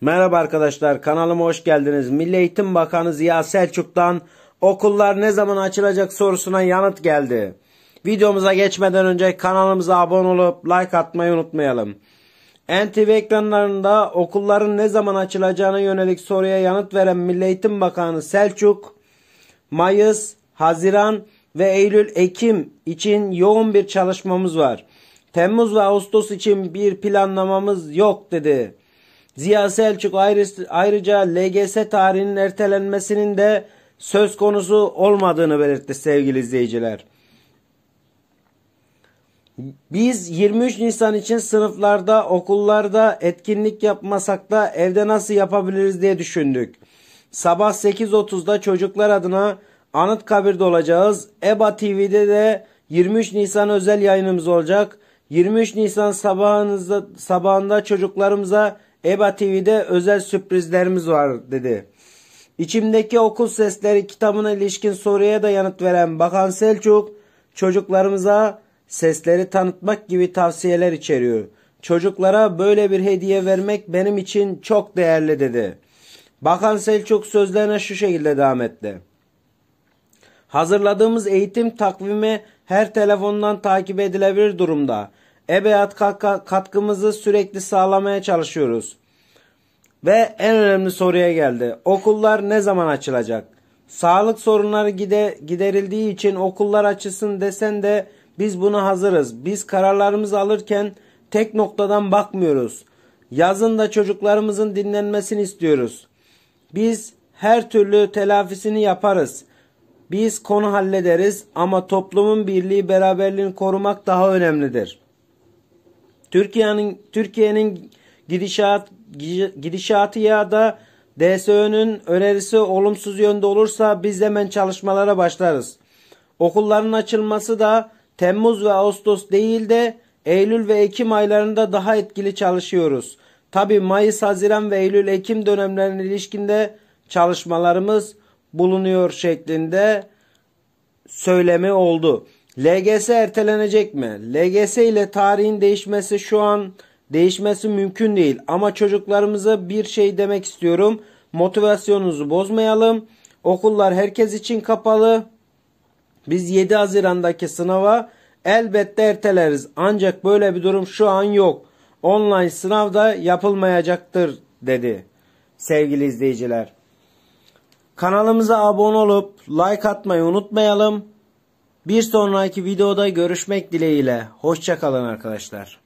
Merhaba arkadaşlar kanalıma hoş geldiniz. Milli Eğitim Bakanı Ziya Selçuk'tan okullar ne zaman açılacak sorusuna yanıt geldi. Videomuza geçmeden önce kanalımıza abone olup like atmayı unutmayalım. NTV ekranlarında okulların ne zaman açılacağına yönelik soruya yanıt veren Milli Eğitim Bakanı Selçuk, Mayıs, Haziran ve Eylül-Ekim için yoğun bir çalışmamız var. Temmuz ve Ağustos için bir planlamamız yok dedi. Ziya Selçuk ayrıca LGS tarihinin ertelenmesinin de söz konusu olmadığını belirtti sevgili izleyiciler. Biz 23 Nisan için sınıflarda, okullarda etkinlik yapmasak da evde nasıl yapabiliriz diye düşündük. Sabah 8.30'da çocuklar adına Anıtkabir'de olacağız. EBA TV'de de 23 Nisan özel yayınımız olacak. 23 Nisan sabahınızda, sabahında çocuklarımıza EBA TV'de özel sürprizlerimiz var dedi. İçimdeki okul sesleri kitabına ilişkin soruya da yanıt veren Bakan Selçuk çocuklarımıza sesleri tanıtmak gibi tavsiyeler içeriyor. Çocuklara böyle bir hediye vermek benim için çok değerli dedi. Bakan Selçuk sözlerine şu şekilde devam etti. Hazırladığımız eğitim takvimi her telefondan takip edilebilir durumda. Ebeyat katkımızı sürekli sağlamaya çalışıyoruz. Ve en önemli soruya geldi. Okullar ne zaman açılacak? Sağlık sorunları gide, giderildiği için okullar açılsın desen de biz buna hazırız. Biz kararlarımızı alırken tek noktadan bakmıyoruz. Yazın da çocuklarımızın dinlenmesini istiyoruz. Biz her türlü telafisini yaparız. Biz konu hallederiz ama toplumun birliği beraberliğini korumak daha önemlidir. Türkiye'nin Türkiye'nin gidişat gidişatı ya da DSÖ'nün önerisi olumsuz yönde olursa biz hemen çalışmalara başlarız. Okulların açılması da Temmuz ve Ağustos değil de Eylül ve Ekim aylarında daha etkili çalışıyoruz. Tabi Mayıs, Haziran ve Eylül, Ekim dönemlerine ilişkinde çalışmalarımız bulunuyor şeklinde söylemi oldu. LGS ertelenecek mi? LGS ile tarihin değişmesi şu an değişmesi mümkün değil. Ama çocuklarımıza bir şey demek istiyorum. Motivasyonunuzu bozmayalım. Okullar herkes için kapalı. Biz 7 Haziran'daki sınava elbette erteleriz. Ancak böyle bir durum şu an yok. Online sınav da yapılmayacaktır dedi sevgili izleyiciler. Kanalımıza abone olup like atmayı unutmayalım. Bir sonraki videoda görüşmek dileğiyle. Hoşçakalın arkadaşlar.